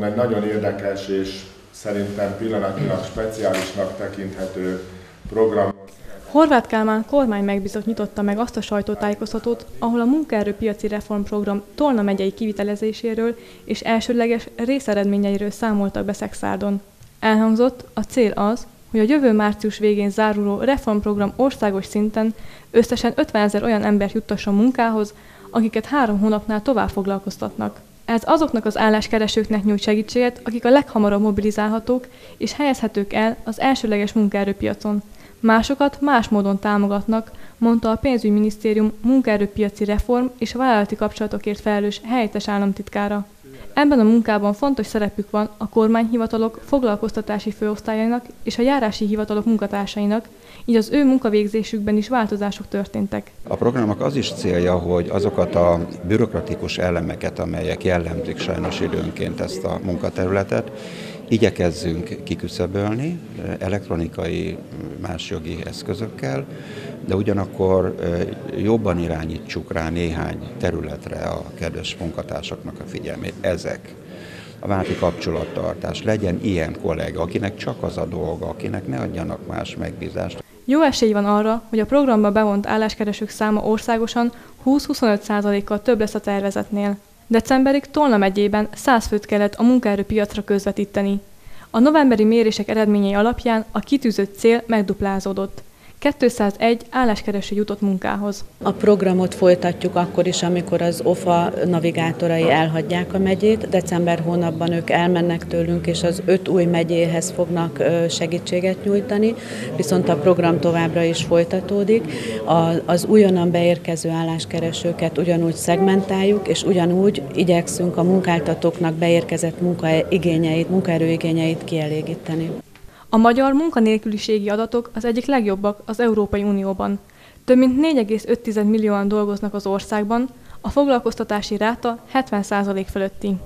van egy nagyon érdekes és szerintem pillanatnyilag speciálisnak tekinthető program. Horváth Kálmán kormány megbízott nyitotta meg azt a sajtótájékoztatót, ahol a munkaerőpiaci reformprogram Tolna megyei kivitelezéséről és elsődleges részeredményeiről számoltak be Szexárdon. Elhangzott, a cél az, hogy a jövő március végén záruló reformprogram országos szinten összesen 50 ezer olyan embert juttasson munkához, akiket három hónapnál tovább foglalkoztatnak. Ez azoknak az álláskeresőknek nyújt segítséget, akik a leghamarabb mobilizálhatók és helyezhetők el az elsőleges munkaerőpiacon. Másokat más módon támogatnak, mondta a pénzügyminisztérium munkaerőpiaci reform és vállalati kapcsolatokért felelős helyettes államtitkára. Ebben a munkában fontos szerepük van a kormányhivatalok foglalkoztatási főosztályainak és a járási hivatalok munkatársainak, így az ő munkavégzésükben is változások történtek. A programnak az is célja, hogy azokat a bürokratikus elemeket, amelyek jellemzik sajnos időnként ezt a munkaterületet, igyekezzünk kiküszöbölni elektronikai más jogi eszközökkel, de ugyanakkor jobban irányítsuk rá néhány területre a kedves munkatársaknak a figyelmét. Ezek a válti kapcsolattartás, legyen ilyen kollega, akinek csak az a dolga, akinek ne adjanak más megbízást. Jó esély van arra, hogy a programba bevont álláskeresők száma országosan 20-25%-kal több lesz a tervezetnél. Decemberig Tolna megyében 100 főt kellett a munkaerőpiacra közvetíteni. A novemberi mérések eredményei alapján a kitűzött cél megduplázódott. 201 álláskereső jutott munkához. A programot folytatjuk akkor is, amikor az OFA navigátorai elhagyják a megyét. December hónapban ők elmennek tőlünk, és az öt új megyéhez fognak segítséget nyújtani, viszont a program továbbra is folytatódik. Az újonnan beérkező álláskeresőket ugyanúgy szegmentáljuk, és ugyanúgy igyekszünk a munkáltatóknak beérkezett munkaigényeit, munkaerőigényeit kielégíteni. A magyar munkanélküliségi adatok az egyik legjobbak az Európai Unióban. Több mint 4,5 millióan dolgoznak az országban, a foglalkoztatási ráta 70% fölötti.